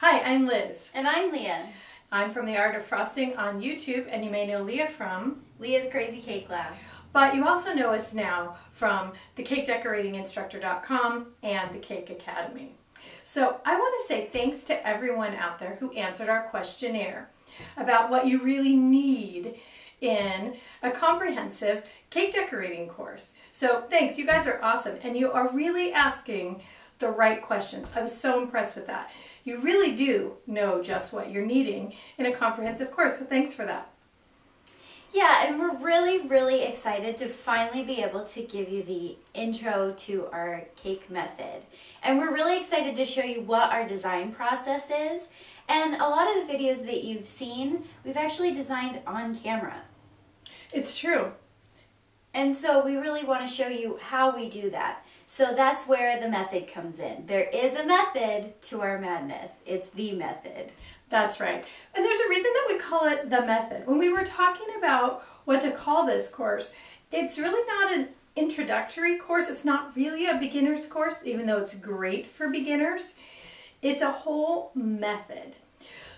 Hi, I'm Liz. And I'm Leah. I'm from The Art of Frosting on YouTube, and you may know Leah from Leah's Crazy Cake Lab. But you also know us now from thecakedecoratinginstructor.com and the Cake Academy. So I want to say thanks to everyone out there who answered our questionnaire about what you really need in a comprehensive cake decorating course. So thanks, you guys are awesome, and you are really asking the right questions. I was so impressed with that. You really do know just what you're needing in a comprehensive course, so thanks for that. Yeah, and we're really, really excited to finally be able to give you the intro to our cake method. And we're really excited to show you what our design process is. And a lot of the videos that you've seen, we've actually designed on camera. It's true. And so we really want to show you how we do that. So that's where the method comes in. There is a method to our madness. It's the method. That's right. And there's a reason that we call it the method. When we were talking about what to call this course, it's really not an introductory course. It's not really a beginner's course, even though it's great for beginners. It's a whole method.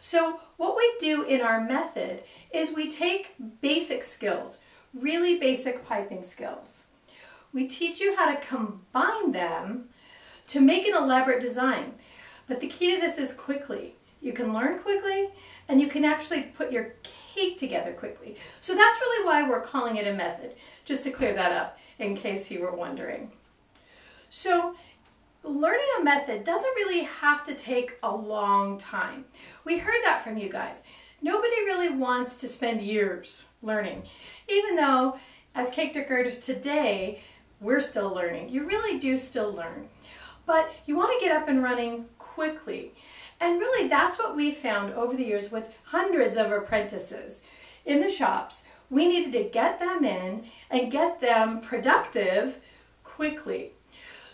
So what we do in our method is we take basic skills, really basic piping skills. We teach you how to combine them to make an elaborate design. But the key to this is quickly. You can learn quickly and you can actually put your cake together quickly. So that's really why we're calling it a method, just to clear that up in case you were wondering. So learning a method doesn't really have to take a long time. We heard that from you guys. Nobody really wants to spend years learning, even though as cake decorators today, we're still learning. You really do still learn. But you want to get up and running quickly. And really, that's what we found over the years with hundreds of apprentices in the shops. We needed to get them in and get them productive quickly.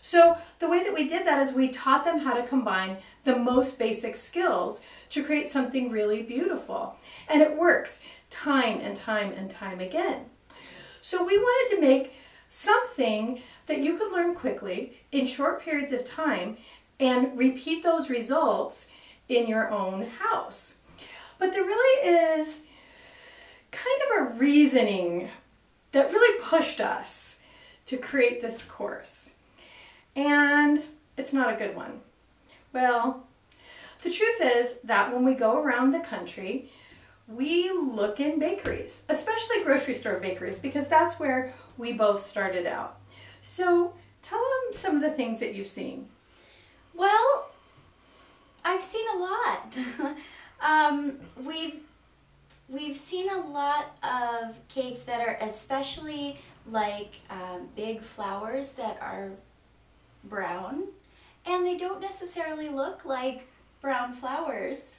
So the way that we did that is we taught them how to combine the most basic skills to create something really beautiful. And it works time and time and time again. So we wanted to make something that you could learn quickly in short periods of time and repeat those results in your own house. But there really is kind of a reasoning that really pushed us to create this course. And it's not a good one. Well, the truth is that when we go around the country, we look in bakeries, especially grocery store bakeries, because that's where we both started out. So tell them some of the things that you've seen. Well, I've seen a lot. um, we've we've seen a lot of cakes that are especially like um, big flowers that are brown, and they don't necessarily look like brown flowers.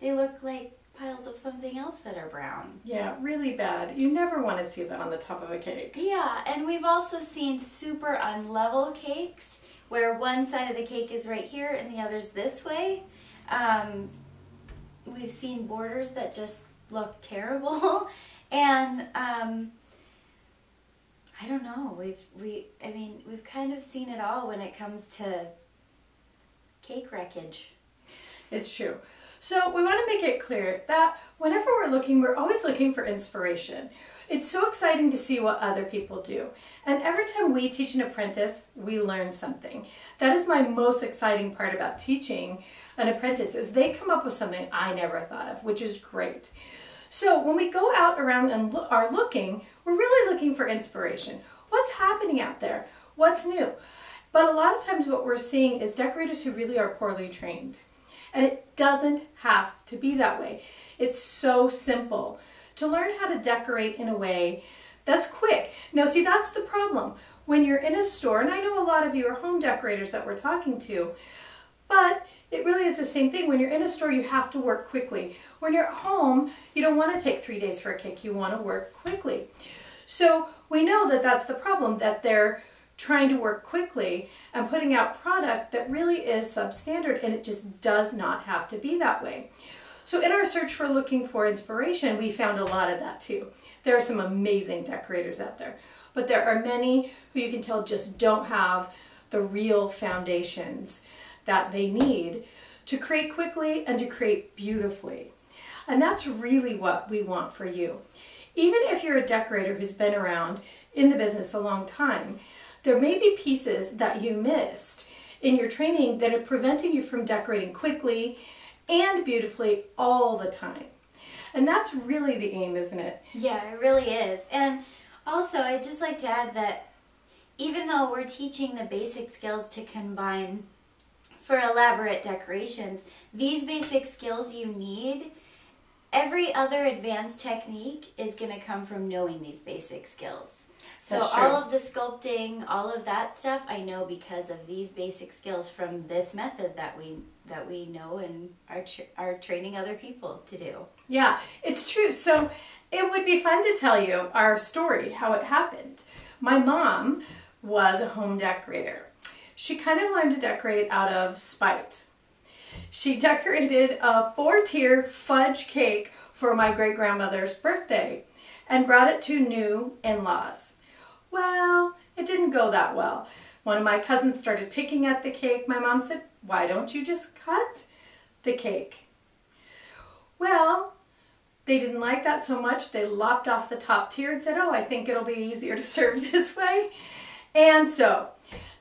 They look like piles of something else that are brown. Yeah, really bad. You never want to see that on the top of a cake. Yeah, and we've also seen super unlevel cakes where one side of the cake is right here and the other's this way. Um, we've seen borders that just look terrible, and um, I don't know. We've we I mean we've kind of seen it all when it comes to cake wreckage. It's true. So we want to make it clear that whenever we're looking, we're always looking for inspiration. It's so exciting to see what other people do. And every time we teach an apprentice, we learn something. That is my most exciting part about teaching an apprentice is they come up with something I never thought of, which is great. So when we go out around and lo are looking, we're really looking for inspiration. What's happening out there? What's new? But a lot of times what we're seeing is decorators who really are poorly trained. And it doesn't have to be that way. It's so simple to learn how to decorate in a way that's quick. Now, see, that's the problem. When you're in a store, and I know a lot of you are home decorators that we're talking to, but it really is the same thing. When you're in a store, you have to work quickly. When you're at home, you don't want to take three days for a cake. You want to work quickly. So we know that that's the problem, that they're trying to work quickly and putting out product that really is substandard and it just does not have to be that way. So in our search for looking for inspiration, we found a lot of that too. There are some amazing decorators out there, but there are many who you can tell just don't have the real foundations that they need to create quickly and to create beautifully. And that's really what we want for you. Even if you're a decorator who's been around in the business a long time, there may be pieces that you missed in your training that are preventing you from decorating quickly and beautifully all the time. And that's really the aim, isn't it? Yeah, it really is. And also, I'd just like to add that even though we're teaching the basic skills to combine for elaborate decorations, these basic skills you need, every other advanced technique is going to come from knowing these basic skills. So all of the sculpting, all of that stuff, I know because of these basic skills from this method that we that we know and are are training other people to do. Yeah, it's true. So it would be fun to tell you our story, how it happened. My mom was a home decorator. She kind of learned to decorate out of spite. She decorated a four tier fudge cake for my great grandmother's birthday and brought it to new in laws. Well, it didn't go that well. One of my cousins started picking at the cake. My mom said, Why don't you just cut the cake? Well, they didn't like that so much, they lopped off the top tier and said, Oh, I think it'll be easier to serve this way. And so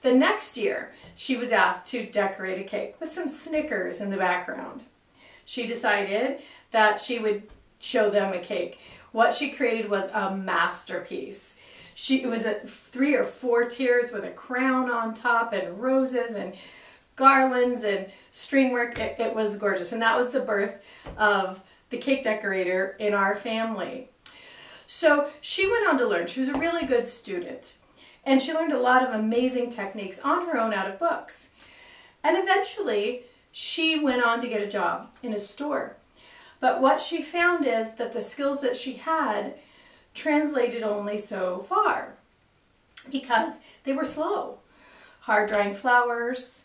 the next year, she was asked to decorate a cake with some Snickers in the background. She decided that she would show them a cake. What she created was a masterpiece. She it was a three or four tiers with a crown on top and roses and garlands and string work. It, it was gorgeous, and that was the birth of the cake decorator in our family. So she went on to learn. She was a really good student. And she learned a lot of amazing techniques on her own out of books. And eventually, she went on to get a job in a store. But what she found is that the skills that she had translated only so far because they were slow. Hard drying flowers,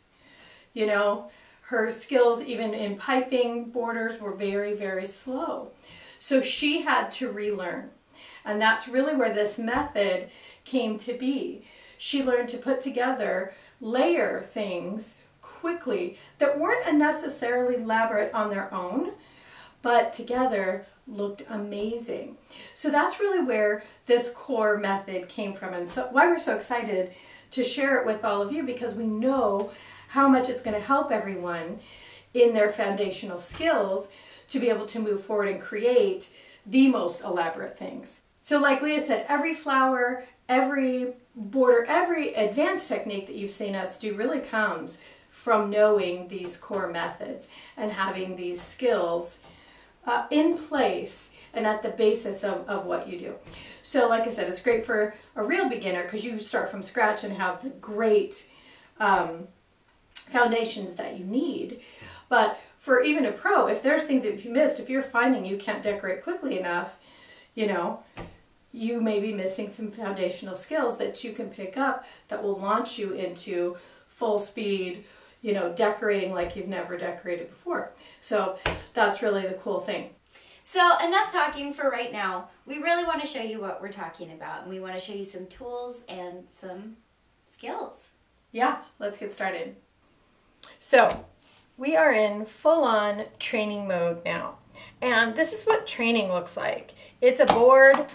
you know, her skills even in piping borders were very, very slow. So she had to relearn. And that's really where this method came to be. She learned to put together, layer things quickly that weren't necessarily elaborate on their own, but together looked amazing. So that's really where this core method came from, and so why we're so excited to share it with all of you because we know how much it's going to help everyone in their foundational skills to be able to move forward and create the most elaborate things. So, like Leah said, every flower, every border, every advanced technique that you've seen us do really comes from knowing these core methods and having these skills uh, in place and at the basis of, of what you do. So, like I said, it's great for a real beginner because you start from scratch and have the great um, foundations that you need. But for even a pro, if there's things that you missed, if you're finding you can't decorate quickly enough, you know, you may be missing some foundational skills that you can pick up that will launch you into full speed, you know, decorating like you've never decorated before. So that's really the cool thing. So, enough talking for right now. We really want to show you what we're talking about, and we want to show you some tools and some skills. Yeah, let's get started. So, we are in full on training mode now. And this is what training looks like it's a board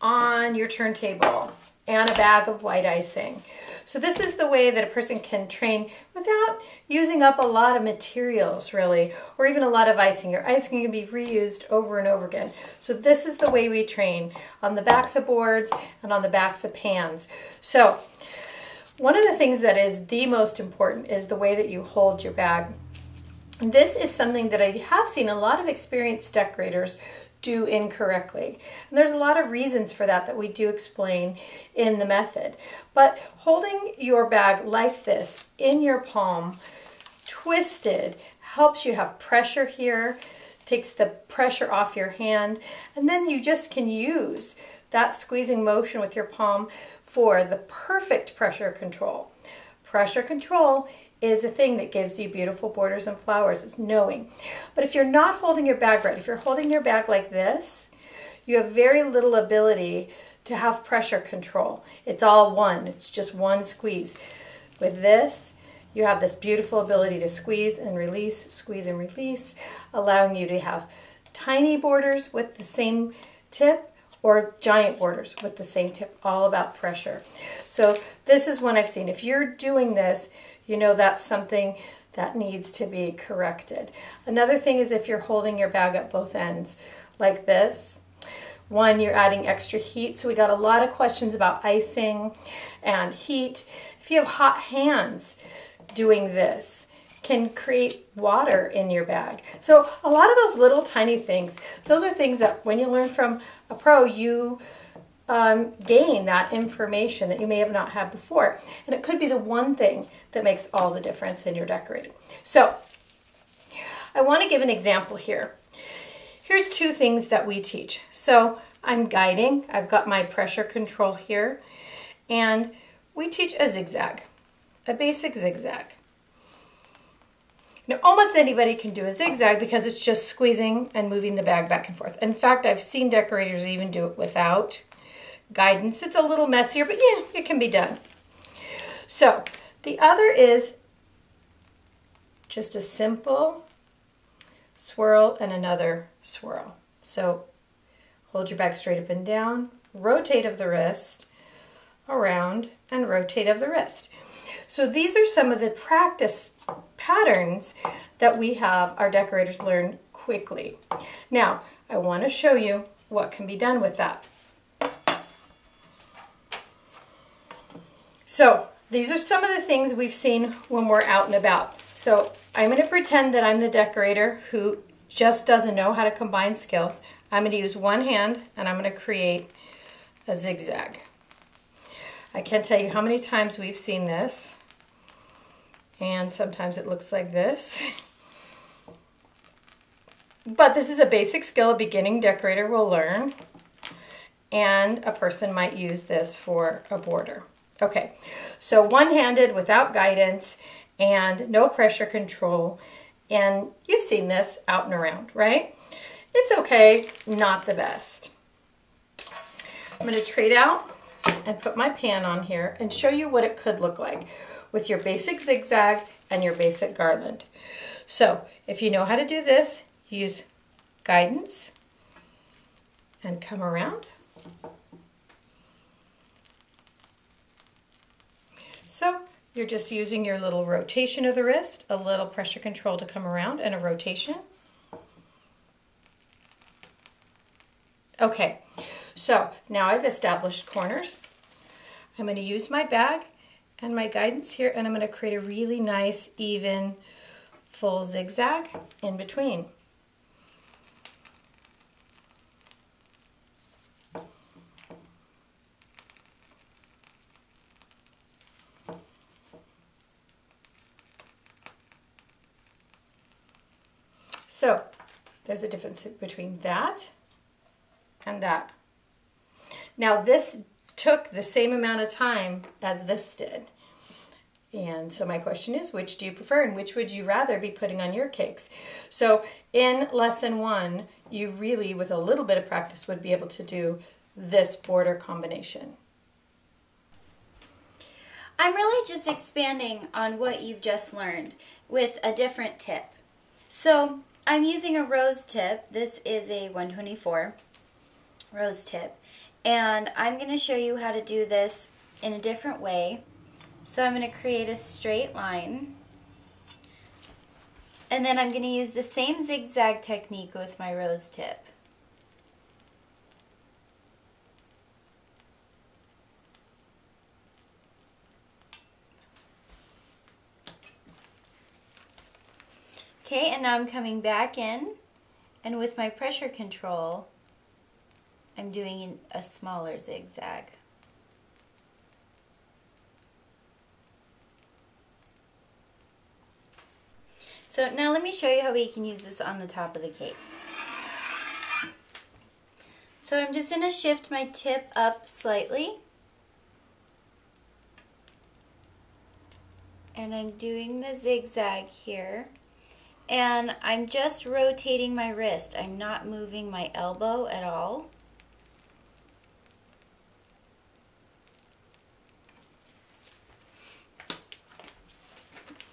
on your turntable and a bag of white icing. So, this is the way that a person can train without using up a lot of materials, really, or even a lot of icing. Your icing can be reused over and over again. So, this is the way we train on the backs of boards and on the backs of pans. So, one of the things that is the most important is the way that you hold your bag. This is something that I have seen a lot of experienced decorators do incorrectly. And there's a lot of reasons for that that we do explain in the method. But holding your bag like this in your palm, twisted, helps you have pressure here, takes the pressure off your hand, and then you just can use that squeezing motion with your palm for the perfect pressure control. Pressure control is the thing that gives you beautiful borders and flowers, is knowing. But if you're not holding your bag right, if you're holding your bag like this, you have very little ability to have pressure control. It's all one, it's just one squeeze. With this, you have this beautiful ability to squeeze and release, squeeze and release, allowing you to have tiny borders with the same tip or giant borders with the same tip, all about pressure. So this is one I've seen. If you're doing this, you know that's something that needs to be corrected. Another thing is if you're holding your bag at both ends like this, one, you're adding extra heat. So we got a lot of questions about icing and heat. If you have hot hands doing this, can create water in your bag. So a lot of those little tiny things, those are things that when you learn from a pro, you um, gain that information that you may have not had before. And it could be the one thing that makes all the difference in your decorating. So I want to give an example here. Here's two things that we teach. So I'm guiding, I've got my pressure control here, and we teach a zigzag, a basic zigzag. Now, almost anybody can do a zigzag because it's just squeezing and moving the bag back and forth. In fact, I've seen decorators even do it without guidance. It's a little messier, but yeah, it can be done. So the other is just a simple swirl and another swirl. So hold your back straight up and down, rotate of the wrist, around, and rotate of the wrist. So these are some of the practice patterns that we have our decorators learn quickly. Now, I want to show you what can be done with that. So these are some of the things we've seen when we're out and about. So I'm going to pretend that I'm the decorator who just doesn't know how to combine skills. I'm going to use one hand and I'm going to create a zigzag. I can't tell you how many times we've seen this. And sometimes it looks like this. but this is a basic skill a beginning decorator will learn. And a person might use this for a border. Okay, so one-handed without guidance and no pressure control. And you've seen this out and around, right? It's okay, not the best. I'm gonna trade out and put my pan on here and show you what it could look like with your basic zigzag and your basic garland. So if you know how to do this, use guidance and come around. So you're just using your little rotation of the wrist, a little pressure control to come around, and a rotation. Okay, so now I've established corners. I'm going to use my bag and my guidance here, and I'm going to create a really nice, even, full zigzag in between. So there's a difference between that and that. Now this took the same amount of time as this did. And so my question is, which do you prefer and which would you rather be putting on your cakes? So in lesson one, you really, with a little bit of practice, would be able to do this border combination. I'm really just expanding on what you've just learned with a different tip. So I'm using a rose tip. This is a 124 rose tip. And I'm going to show you how to do this in a different way. So I'm going to create a straight line. And then I'm going to use the same zigzag technique with my rose tip. Okay, and now I'm coming back in, and with my pressure control, I'm doing a smaller zigzag. So now let me show you how we can use this on the top of the cake. So I'm just going to shift my tip up slightly. And I'm doing the zigzag here and I'm just rotating my wrist. I'm not moving my elbow at all.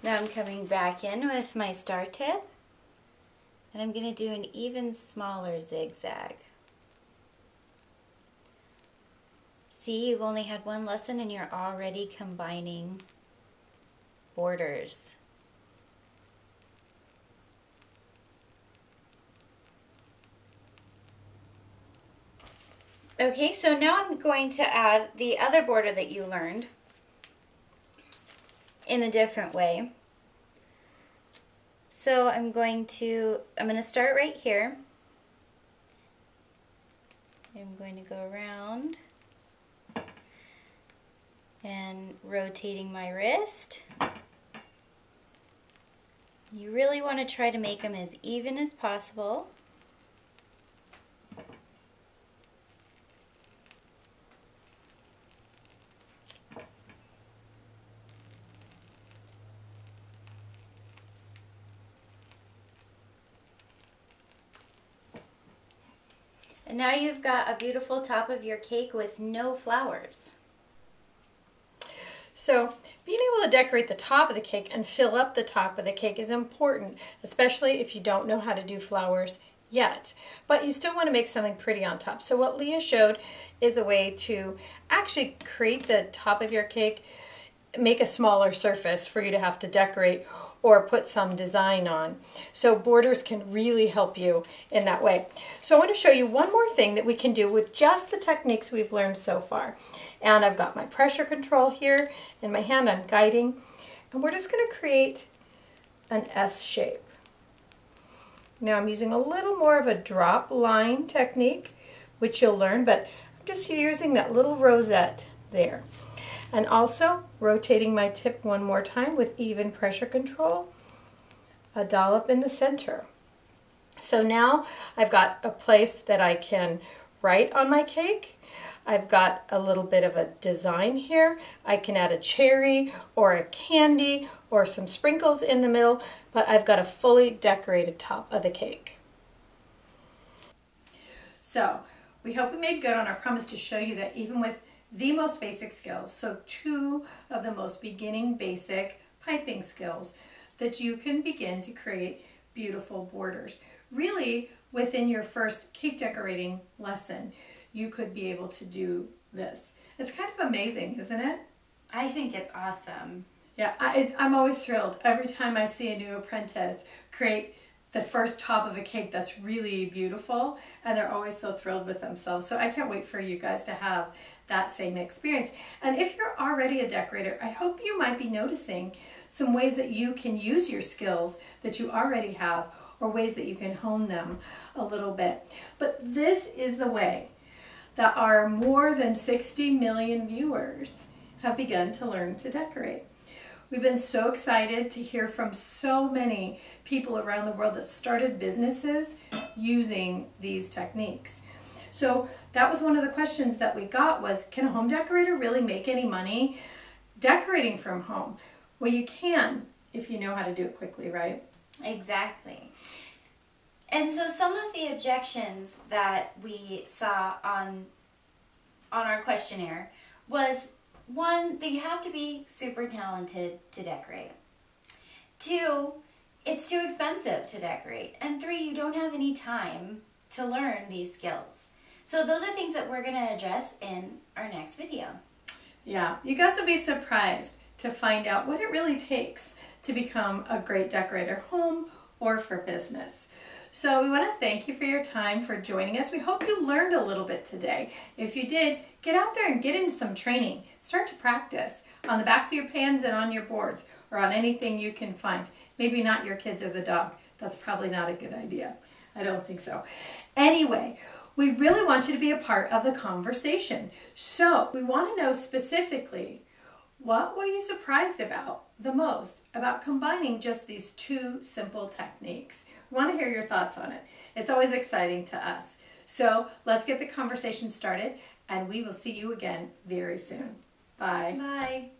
Now I'm coming back in with my star tip and I'm going to do an even smaller zigzag. See, you've only had one lesson and you're already combining borders. Okay, so now I'm going to add the other border that you learned in a different way. So I'm going to, I'm going to start right here. I'm going to go around and rotating my wrist. You really want to try to make them as even as possible. Now you've got a beautiful top of your cake with no flowers. So being able to decorate the top of the cake and fill up the top of the cake is important, especially if you don't know how to do flowers yet. But you still want to make something pretty on top. So what Leah showed is a way to actually create the top of your cake, make a smaller surface for you to have to decorate or put some design on. So borders can really help you in that way. So I want to show you one more thing that we can do with just the techniques we've learned so far. And I've got my pressure control here in my hand, I'm guiding, and we're just going to create an S shape. Now I'm using a little more of a drop line technique, which you'll learn, but I'm just using that little rosette there. And also rotating my tip one more time with even pressure control, a dollop in the center. So now I've got a place that I can write on my cake. I've got a little bit of a design here. I can add a cherry or a candy or some sprinkles in the middle, but I've got a fully decorated top of the cake. So we hope we made good on our promise to show you that even with the most basic skills, so two of the most beginning basic piping skills, that you can begin to create beautiful borders. Really, within your first cake decorating lesson, you could be able to do this. It's kind of amazing, isn't it? I think it's awesome. Yeah, I, am always thrilled every time I see a new apprentice create the first top of a cake that's really beautiful and they're always so thrilled with themselves. So I can't wait for you guys to have that same experience. And if you're already a decorator, I hope you might be noticing some ways that you can use your skills that you already have or ways that you can hone them a little bit. But this is the way that our more than 60 million viewers have begun to learn to decorate. We've been so excited to hear from so many people around the world that started businesses using these techniques. So that was one of the questions that we got was, can a home decorator really make any money decorating from home? Well, you can if you know how to do it quickly, right? Exactly. And so some of the objections that we saw on on our questionnaire was one, you have to be super talented to decorate. Two, it's too expensive to decorate. And three, you don't have any time to learn these skills. So those are things that we're going to address in our next video. Yeah, you guys will be surprised to find out what it really takes to become a great decorator home or for business. So we want to thank you for your time for joining us. We hope you learned a little bit today. If you did, get out there and get in some training. Start to practice on the backs of your pans and on your boards or on anything you can find. Maybe not your kids or the dog. That's probably not a good idea. I don't think so. Anyway, we really want you to be a part of the conversation. So we want to know specifically what were you surprised about the most about combining just these two simple techniques? Want to hear your thoughts on it. It's always exciting to us. So let's get the conversation started and we will see you again very soon. Bye. Bye.